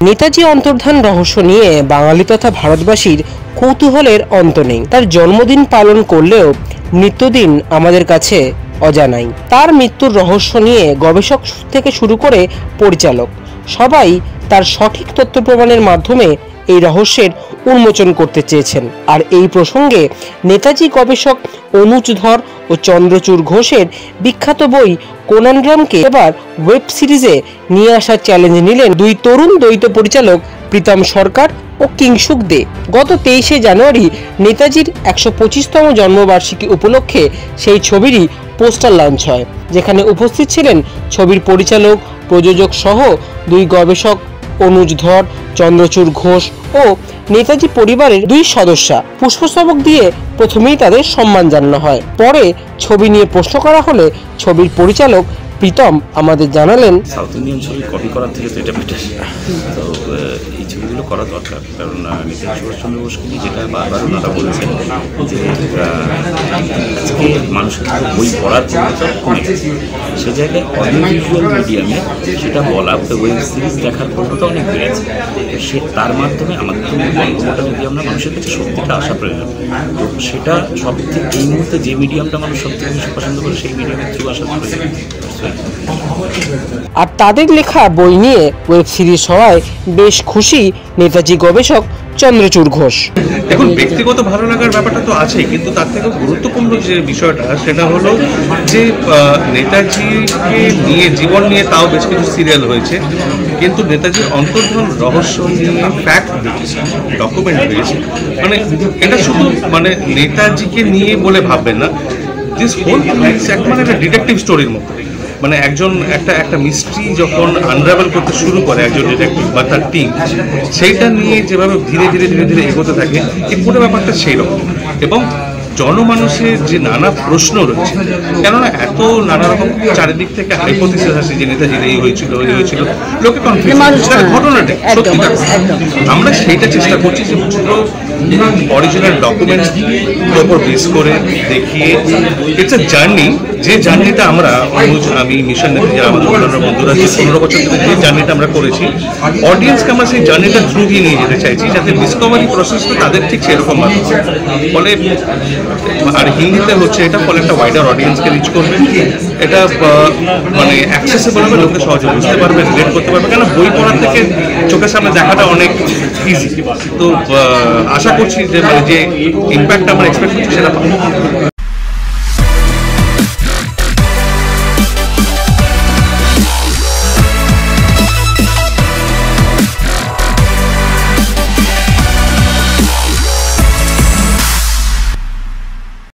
নেতাজি অন্তর্ধান রহস্য নিয়ে বাঙালি তথা ভারতবাসীর কৌতূহলের অন্ত নেই। তার জন্মদিন পালন করলেও মৃত্যুদিন আমাদের কাছে অজানাই। তার মৃত্যুর রহস্য নিয়ে গবেষক থেকে শুরু করে পরিচালক সবাই তার সঠিক তথ্য প্রমাণের মাধ্যমে এই রহস্যের উন্মোচন করতে চেয়েছেন। আর এই প্রসঙ্গে নেতাজি গবেষক অনুজ ধর ও চন্দ্রচূড় ঘোষের বিখ্যাত বই কোনানগ্রামকে এবার ওয়েব সিরিজে নিয়ে আসার চ্যালেঞ্জ নিলেন দুই তরুণ দ্বৈত পরিচালক প্রীতম সরকার ও কিংসুক দে গত তেইশে জানুয়ারি নেতাজির একশো পঁচিশতম জন্মবার্ষিকী উপলক্ষে সেই ছবিরই পোস্টার লঞ্চ হয়, যেখানে উপস্থিত ছিলেন ছবির পরিচালক, প্রযোজক সহ দুই গবেষক অনুজ ধর চন্দ্রচূড় ঘোষ ও নেতাজি পরিবারের দুই সদস্যা পুষ্পস্তবক দিয়ে প্রথমেই তাদের সম্মান জানানো হয়। পরে ছবি নিয়ে প্রশ্ন করা হলে ছবির পরিচালক প্রীতম আমাদের জানালেন, সাউথ ইন্ডিয়ান ছবি কপি করার থেকে তো এটা বেটার তো এই ছবিগুলো করা দরকার, কারণ নেতাজি সুভাষচন্দ্র বোসকে যেটা বারবার ওনারা বলেছেন যে আজকে মানুষের বই পড়ার সে জায়গায় অডিও মিডিয়ামে সেটা বলা ওয়েব সিরিজ দেখার প্রবণতা অনেক বেড়েছে। সে, তার মাধ্যমে আমাদের গল্পটা যদি আমরা মানুষের কাছে সত্যিটা আসা প্রয়োজন। তো সেটা সব থেকে এই মুহূর্তে যে মিডিয়ামটা মানুষ সব থেকে বেশি পছন্দ করে, সেই মিডিয়ামের থ্রু আসা আর তাদের লেখা বই নিয়ে ওয়েব সিরিজ হওয়ায় বেশ খুশি নেতাজি গবেষক চন্দ্রচূড় ঘোষ। দেখুন, ব্যক্তিগত ভালো লাগার ব্যাপারটা তো আছেই, কিন্তু তার থেকে গুরুত্বপূর্ণ যে বিষয়টা, সেটা হলো যে নেতাজিকে নিয়ে, জীবন নিয়ে তাও বেশ কিছু সিরিয়াল হয়েছে, কিন্তু নেতাজির অন্তর্ধান রহস্য নিয়ে ফ্যাক্ট ডকুমেন্ট রয়েছে মানে এটা শুধু মানে নেতাজিকে নিয়ে বলে ভাববেন না দিস হোল মানে একটা ডিটেকটিভ স্টোরির মতো। মানে একজন একটা একটা মিস্ট্রি যখন আনরাভেল করতে শুরু করে একজন ডিটেকটিভ বা তার টিম সেইটা নিয়ে যেভাবে ধীরে ধীরে ধীরে ধীরে এগোতে থাকে এই পুরো ব্যাপারটা সেই রকম। এবং জনমানুষের যে নানা প্রশ্ন রয়েছে কেননা এত নানা রকম চারিদিক থেকে হাইপোথিসিস আসে যে নেতাজির এই হয়েছিল ওই হয়েছিল লোকে কনফিউজ ঘটনাটা সত্যি আমরা সেইটা চেষ্টা করছি যে পুরো অরিজিনাল ডকুমেন্টস উপর বেস করে দেখিয়ে ইটস আ জার্নি যে জার্নিটা আমরা আমি মিশন নেত্রী যারা আমাদের অন্যান্য বন্ধুরা যে পনেরো বছর ধরে যে জার্নিটা আমরা করেছি অডিয়েন্সকে আমরা সেই জার্নিটা থ্রু দিয়ে নিয়ে যেতে চাইছি, যাতে ডিসকভারি প্রসেসটা তাদের ঠিক সেরকম হয় ফলে, আর হিন্দিতে হচ্ছে এটা, ফলে একটা ওয়াইডার অডিয়েন্সকে রিচ করবে। এটা মানে অ্যাক্সেসেবল হবে, লোকে সহজে বুঝতে পারবে রিলেট করতে পারবে। কেন, বই পড়ার থেকে চোখের সামনে দেখাটা অনেক ইজি তো আশা করছি যে মানে যে ইম্প্যাক্ট